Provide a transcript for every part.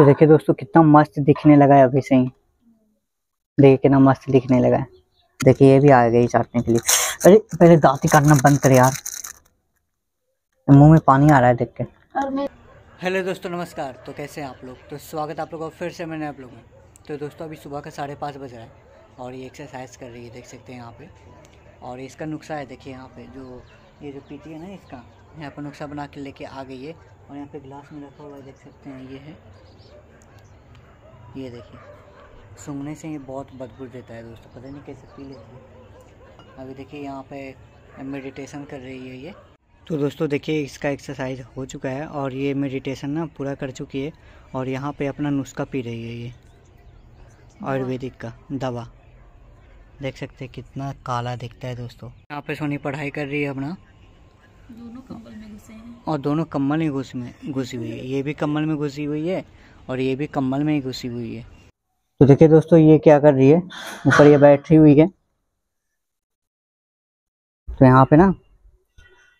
तो देखिए दोस्तों, कितना मस्त दिखने लगा है अभी से ही। देखिए कितना मस्त दिखने लगा है। देखिए, ये भी आ गई चाटने के लिए। अरे, पहले दांत ही काटना बंद कर यार। मुँह में पानी आ रहा है देख के। हेलो दोस्तों, नमस्कार। तो कैसे हैं आप लोग? तो स्वागत आप लोगों का, फिर से मैंने आप लोगों तो दोस्तों, अभी सुबह का साढ़े पाँच बज रहा है और ये एक्सरसाइज कर रही है, देख सकते हैं यहाँ पे। और इसका नुस्खा है, देखिए यहाँ पे, जो ये जो पीती है ना इसका यहाँ पर नुस्खा बना के लेके आ गई है। और यहाँ पे गिलास में रखा हुआ है, देख सकते हैं, ये है। ये देखिए, सूंघने से ये बहुत बदबू देता है दोस्तों, पता नहीं कैसे पी लेती है। अभी देखिए, यहाँ पे मेडिटेशन कर रही है ये। तो दोस्तों देखिए, इसका एक्सरसाइज हो चुका है और ये मेडिटेशन ना पूरा कर चुकी है और यहाँ पे अपना नुस्खा पी रही है ये। आयुर्वेदिक का दवा। देख सकते हैं कितना काला दिखता है दोस्तों। यहाँ पे सोनी पढ़ाई कर रही है अपना। दोनों में हैं। और दोनों कम्बल में घुस में, घुसी हुई है। ये भी कम्बल में घुसी हुई है और ये भी कम्बल में ही घुसी हुई है। तो देखिए दोस्तों, ये क्या कर रही है? ऊपर ये बैठी हुई है। तो यहाँ पे ना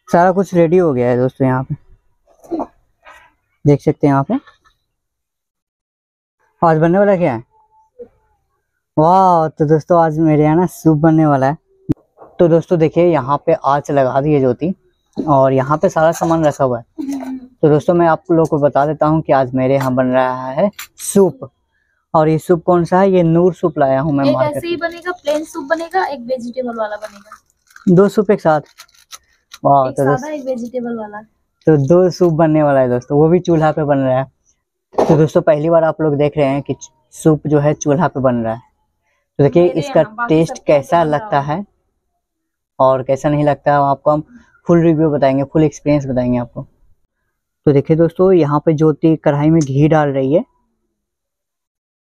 सारा कुछ रेडी हो गया है दोस्तों यहाँ पे। देख सकते हैं यहाँ पे आज बनने वाला क्या है? वाह तो दोस्तों आज मेरे यहाँ ना सूप बनने वाला है। तो दोस्तों देखिए, यहाँ पे आँच लगा दी है ज्योति। और यहाँ पे सारा सामान रखा हुआ है। तो दोस्तों मैं आप लोगों को बता देता हूँ कि आज मेरे यहाँ बन रहा है सूप। और ये सूप कौन सा है? ये नूर सूप लाया हूँ मैं एक मार्केट ऐसे ही बनेगा प्लेन सूप बनेगा एक वेजिटेबल वाला बनेगा। दो सूप एक साथ। वाह तो दोस्तों एक वेजिटेबल वाला। तो दो सूप बनने वाला है दोस्तों वो भी चूल्हा पे बन रहा है। तो दोस्तों पहली बार आप लोग देख रहे हैं कि सूप जो है चूल्हा पे बन रहा है। तो देखिए इसका टेस्ट कैसा लगता है। और कैसा नहीं लगता है आपको हम फुल रिव्यू बताएँगे फुल एक्सपीरियंस बताएँगे आपको। तो देखिए दोस्तों यहाँ पे ज्योति कढ़ाई में घी डाल रही है।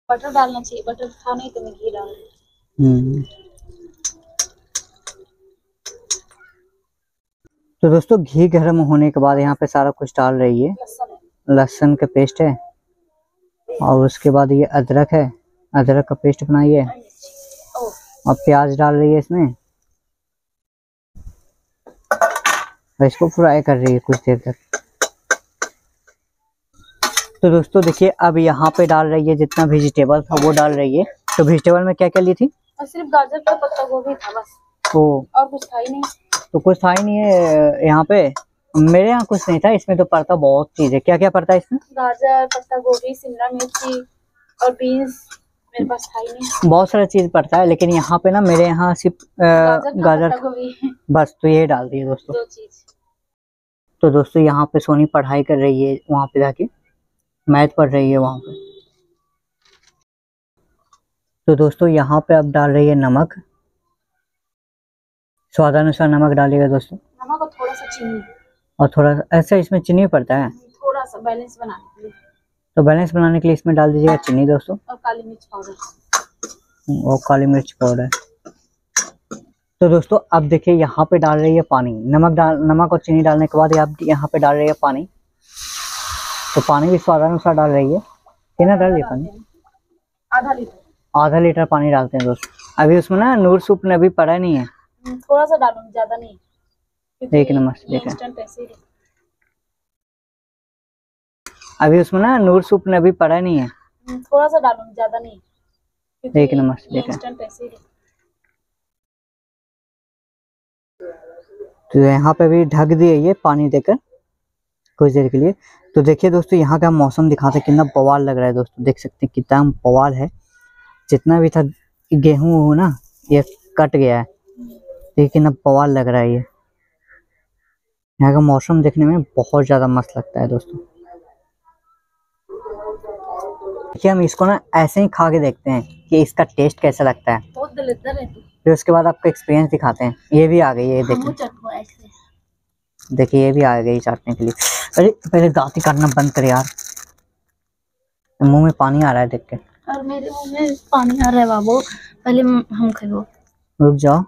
बटर डालना चाहिए बटर था नहीं तो मैं घी डाल हम्म। तो दोस्तों घी गर्म होने के बाद यहाँ पे सारा कुछ डाल रही है। लहसुन का पेस्ट है। और उसके बाद ये अदरक है। अदरक का पेस्ट बनाइए। और प्याज डाल रही है इसमें। और इसको फ्राई कर रही है कुछ देर तक। तो दोस्तों देखिए अब यहाँ पे डाल रही है जितना वेजिटेबल था वो डाल रही है। तो वेजिटेबल में क्या क्या ली थी? सिर्फ़ गाजर का पत्ता गोभी था बस। तो और कुछ था ही नहीं। तो कुछ था ही नहीं है यहाँ पे। मेरे यहाँ कुछ नहीं था इसमें तो पड़ता बहुत चीज़ है। क्या क्या पड़ता है इसमें? गाजर पत्ता गोभी शिमला मिर्ची और बीन्स। मेरे पास था नहीं। बहुत सारा चीज़ पड़ता है लेकिन यहाँ पे ना मेरे यहाँ सिर्फ़ गाजर बस तो ये डाल दिए दोस्तों। दो तो दोस्तों यहाँ पे सोनी पढ़ाई कर रही है वहाँ पे जाके मैथ पढ़ रही है वहाँ पे। तो दोस्तों यहाँ पे अब डाल रही है नमक। स्वादानुसार नमक डालिएगा दोस्तों। नमक और थोड़ा सा चीनी। और थोड़ा सा ऐसा इसमें चीनी पड़ता है? थोड़ा सा बैलेंस बनाने के लिए तो बैलेंस बनाने के लिए इसमें डाल दीजिएगा चीनी दोस्तों। और काली मिर्च पाउडर और काली मिर्च पाउडर तो दोस्तों अब देखिए यहाँ पे डाल रही है पानी। नमक डाल नमक और चीनी डालने के बाद अब यहाँ पे डाल रही है पानी। तो पानी भी स्वादानुसार डाल रही है। कितना डाल रही है पानी? आधा लीटर। आधा लीटर पानी डालते हैं दोस्तों। अभी उसमें ना नूर सूप ने अभी पड़ा नहीं है। हम्म, थोड़ा सा डालूँगी ज़्यादा नहीं। एक देखा। ही अभी उसमें ना नूर सूप ने अभी पड़ा नहीं है। हम्म, थोड़ा सा डालूँगी ज़्यादा नहीं। एक ये देखा। ही तो यहाँ पे भी ढक दिए ये पानी देकर कुछ देर के लिए। तो देखिए दोस्तों यहाँ का मौसम दिखाते हैं, कितना बवाल लग रहा है दोस्तों। देख सकते हैं कितना बवाल है। जितना भी था गेहूँ वहूं ना ये कट गया है। देखिए कितना बवाल लग रहा है ये। यहाँ का मौसम देखने में बहुत ज़्यादा मस्त लगता है दोस्तों। देखिए हम इसको ना ऐसे ही खा के देखते हैं कि इसका टेस्ट कैसा लगता है। फिर उसके बाद आपको एक्सपीरियंस दिखाते हैं। ये भी आ गई है ये देखिए। देखिए ये भी आ गई चाटने के लिए। अरे पहले दांत ही काटना बंद कर यार। मुँह में पानी आ रहा है देख के। और मेरे मुँह में पानी आ रहा है बाबू। पहले हम खाओ रुक जाओ।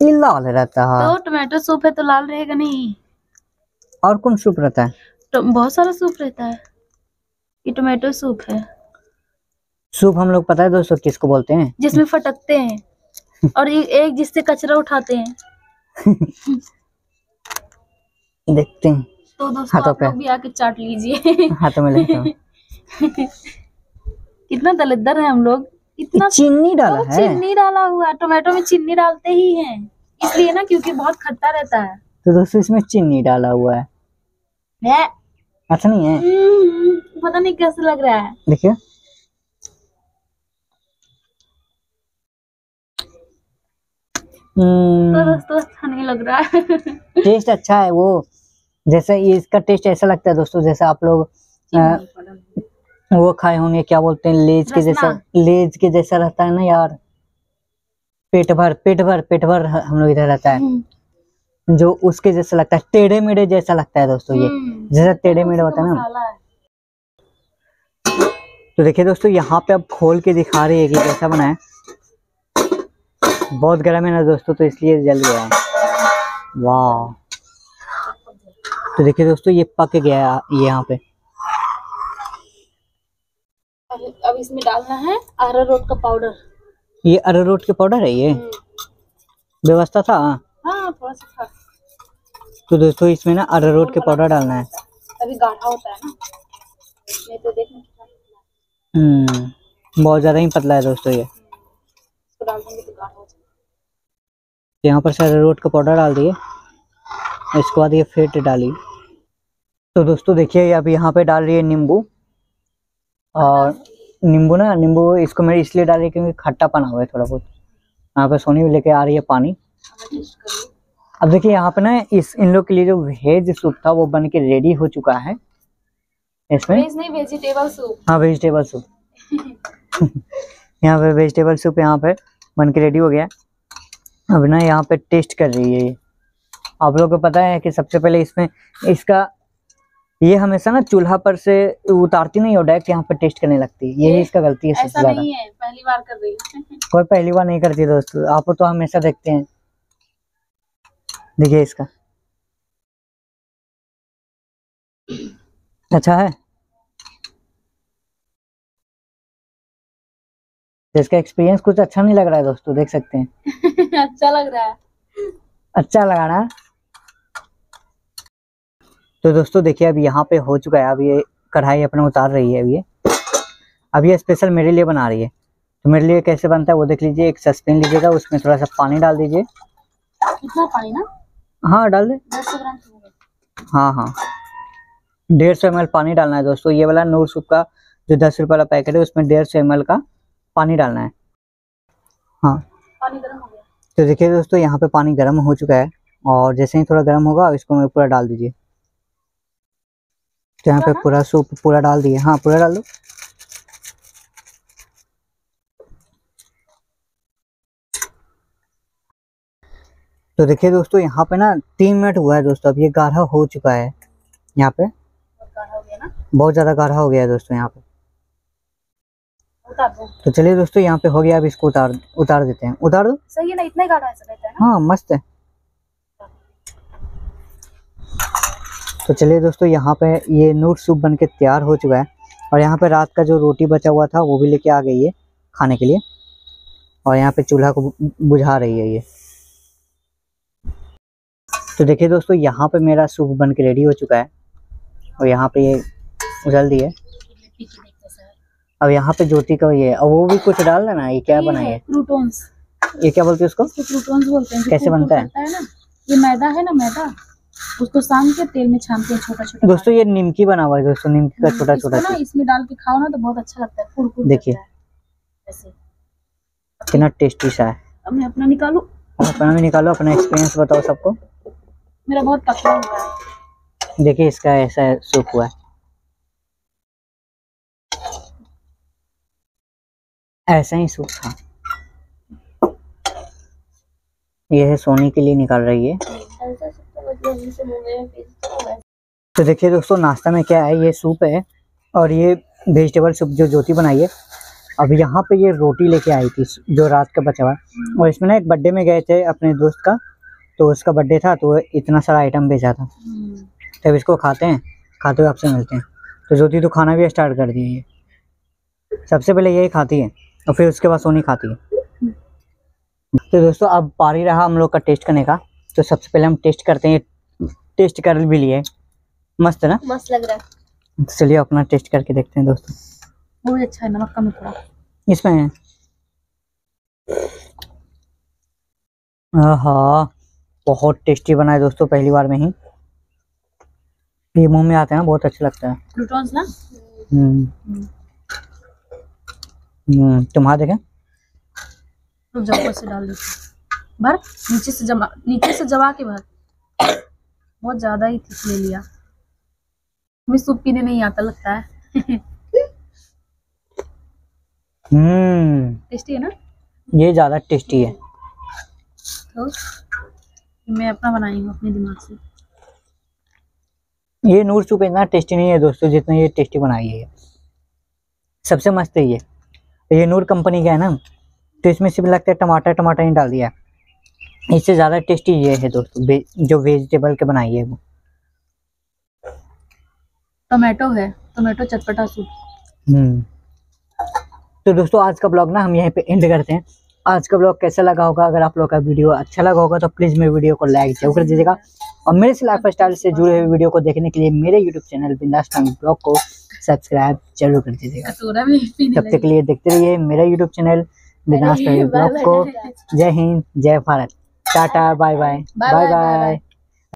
ये लाल रहता है। तो टमाटो सूप है तो लाल रहेगा नहीं। और कौन सूप रहता है? तो बहुत सारा सूप रहता है। ये टोमेटो सूप है। सूप हम लोग पता है दोस्तों किसको बोलते हैं? जिसमें फटकते हैं और ये एक जिससे कचरा उठाते हैं। देखते हैं। तो दोस्तों हाथों आप पे। भी आके चाट लीजिए। हाथों में लेता हूँ। कितना दलिद्दर है हम लोग। इतना चीनी डाला है। चीनी डाला हुआ टोमेटो में चीनी डालते ही हैं। इसलिए ना क्योंकि बहुत खट्टा रहता है। तो दोस्तों इसमें चीनी डाला हुआ है। है। अच्छा नहीं है। हम्म, पता नहीं कैसे लग रहा है। देखिए। तो हम्म, दोस्तों अच्छा नहीं लग रहा है। टेस्ट अच्छा है वो। जैसे ये इसका टेस्ट ऐसा लगता है दोस्तों जैसे आप लोग अ, वो खाए होंगे क्या बोलते हैं लेज के जैसा लेज के जैसा रहता है ना यार। पेट भर पेट भर पेट भर हम लोग इधर रहता है। हम्म, जो उसके जैसा लगता है टेढ़े मेढ़े जैसा लगता है दोस्तों ये। हम्म, जैसा टेढ़े मेढ़े होता है ना। तो देखिए दोस्तों यहाँ पे अब खोल के दिखा रही है कि कैसा बना है। बहुत गर्म है ना दोस्तों तो इसलिए जल गया है। वाह। तो देखिए दोस्तों ये पक गया है यहाँ पे। अब इसमें डालना है अरारोट का पाउडर। ये अरारोट के पाउडर है ये? हम्म, व्यवस्था था? हाँ थोड़ा सा था। तो दोस्तों इसमें ना अरारोट के पाउडर डालना है। अभी गाढ़ा होता है ना। नहीं तो देखना कितना पतला है। हम्म बहुत ज़्यादा ही पतला है दोस्तों ये। यहाँ पर सारे रोट का पाउडर डाल दिए, इसके बाद ये फेट डाली। तो दोस्तों देखिए अब यहाँ पे डाल रही है नींबू, और नींबू ना, नींबू इसको मैं इसलिए डाल रही है क्योंकि खट्टा पना हुआ है थोड़ा बहुत। यहाँ पे सोनी भी लेके आ रही है पानी। अब देखिए यहाँ पे ना, इस, इन लोग के लिए जो वेज सूप था वो बन के रेडी हो चुका है। इसमें? वेज नहीं वेजिटेबल सूप हाँ वेजिटेबल सूप यहाँ पे वेजिटेबल सूप यहाँ पे बन के रेडी हो गया अब ना यहाँ पे टेस्ट कर रही है ये। आप लोगों को पता है कि सबसे पहले इसमें इसका ये हमेशा ना चूल्हा पर से उतारती नहीं हो डायरेक्ट यहाँ पर टेस्ट करने लगती है। यही इसका गलती है सबसे ऐसा ज़्यादा। नहीं है पहली बार कर रही हूँ। कोई पहली बार नहीं करती दोस्तों आप तो हमेशा देखते हैं। देखिए इसका। अच्छा है। इसका एक्सपीरियंस कुछ अच्छा नहीं लग रहा है दोस्तों देख सकते हैं। अच्छा लग रहा है। अच्छा लगा ना? तो दोस्तों देखिए अब यहाँ पे हो चुका है अब ये कढ़ाई अपना उतार रही है अब ये। अब ये स्पेशल मेरे लिए बना रही है। तो मेरे लिए कैसे बनता है वो देख लीजिए एक सस्पेन लीजिएगा उसमें थोड़ा सा पानी डाल दीजिए। इतना पानी ना? हाँ डाल दे। हो। हाँ हाँ। डेढ़ सौ एम पानी डालना है दोस्तों। ये वाला नूर सूप का जो दस रुपये वाला पैकेट है उसमें डेढ़ सौ एम का पानी डालना है। हाँ। पानी गर्म हो गया। तो देखिए दोस्तों यहाँ पे पानी गर्म हो चुका है और जैसे ही थोड़ा गर्म होगा इसको मैं पूरा डाल दीजिए। तो यहाँ पे पूरा? पूरा सूप पूरा डाल दिए। हाँ पूरा डाल दो। तो देखिए दोस्तों यहाँ पे ना तीन मिनट हुआ है दोस्तों। अब ये गाढ़ा हो चुका है यहाँ पे। बहुत ज़्यादा गाढ़ा हो गया है दोस्तों यहाँ पे। तो चलिए दोस्तों यहाँ पे हो गया अब इसको उतार उतार देते हैं। उतार दो। सही है ना? इतना गाढ़ा है ना? हाँ मस्त है। तो चलिए दोस्तों यहाँ पे ये नूट सूप बन के तैयार हो चुका है। और यहाँ पे रात का जो रोटी बचा हुआ था वो भी लेके आ गई है खाने के लिए। और यहाँ पे चूल्हा को बुझा रही है ये। तो देखिए दोस्तों यहाँ पे मेरा सूप बन के रेडी हो चुका है। और यहाँ पे ये उछल दी है। है अब यहाँ पे ज्योति का ये और वो भी कुछ डाल देना ये क्या बनाई ये क्या बोलते हैं उसको? बोलते हैं कैसे बनता है? है ना ये मैदा है ना मैदा उसको सान के तेल में छानते हैं छोटा छोटा दोस्तों ये निमकी बना हुआ है दोस्तों निमकी का छोटा छोटा ना इसमें डाल के खाओ ना तो बहुत अच्छा लगता है फुल देखिए। कितना टेस्टी सा है। अब मैं अपना निकालू? अपना भी निकालो अपना एक्सपीरियंस बताओ सबको। मेरा बहुत पतला हुआ है देखिए इसका ऐसा सूप हुआ ऐसा ही सूप था। ये है सोनी के लिए निकाल रही है। तो देखिए दोस्तों, नाश्ता में क्या है, ये सूप है और ये वेजिटेबल सूप जो ज्योति बनाई है। अब यहाँ पे ये रोटी लेके आई थी जो रात का बचा हुआ और इसमें ना एक बर्थडे में गए थे अपने दोस्त का तो उसका बर्थडे था तो इतना सारा आइटम भेजा था। तब इसको खाते हैं खाते हुए आपसे मिलते हैं। तो ज्योति तो खाना भी स्टार्ट कर दी है ये। सबसे पहले यही खाती है और फिर उसके बाद सोनी खाती है। तो दोस्तों अब पारी रहा हम लोग का टेस्ट करने का। तो सबसे पहले हम टेस्ट करते हैं टेस्ट कर भी लिए। मस्त है ना? मस्त लग रहा है। चलिए अपना टेस्ट करके देखते हैं दोस्तों। बहुत अच्छा है नमक कम है थोड़ा इसमें है। आहा बहुत टेस्टी बना है दोस्तों पहली बार में ही। ये मुँह में आते हैं बहुत अच्छा लगता है। क्रूटॉन्स ना? हम्म। हम्म तुम्हारा देखें। रुक जाओ से डाल देती भर नीचे से जमा नीचे से जमा के भर। बहुत ज़्यादा ही थिक ले लिया। हमें सूप पीने नहीं आता लगता है। हम्म। टेस्टी है ना? ये ज़्यादा टेस्टी है। तो मैं अपना बनाई हूँ अपने दिमाग से। ये नूर सूप इतना टेस्टी नहीं है दोस्तों जितना ये टेस्टी बनाई है सबसे मस्त है ये। ये नूर कंपनी का है ना तो इसमें सिर्फ़ लगता है टमाटर टमाटर ही डाल दिया इससे ज़्यादा टेस्टी ये है दोस्तों वे, जो वेजिटेबल के बनाई है वो। टोमेटो है टोमेटो चटपटा सूप हम्म। तो दोस्तों आज का ब्लॉग ना हम यहीं पे एंड करते हैं। आज का ब्लॉग कैसा लगा होगा? अगर आप लोग का वीडियो अच्छा लगा होगा तो प्लीज़ मेरे वीडियो को लाइक ज़रूर कर दीजिएगा। और मेरे से लाइफ स्टाइल से जुड़े हुए वीडियो को देखने के लिए मेरे YouTube channel Bindaas Time Blog को सब्सक्राइब ज़रूर कर दीजिएगा। तब तक के लिए देखते रहिए मेरा YouTube channel Bindaas Time Blog को। जय हिंद जय Bharat. Tata bye bye bye bye.